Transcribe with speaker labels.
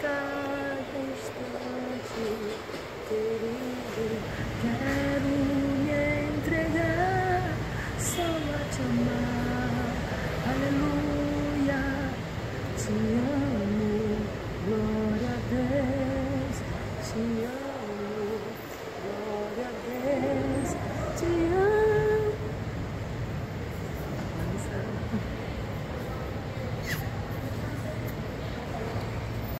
Speaker 1: cada instante, querido, quero me entregar só a te amar. Aleluia, te amo.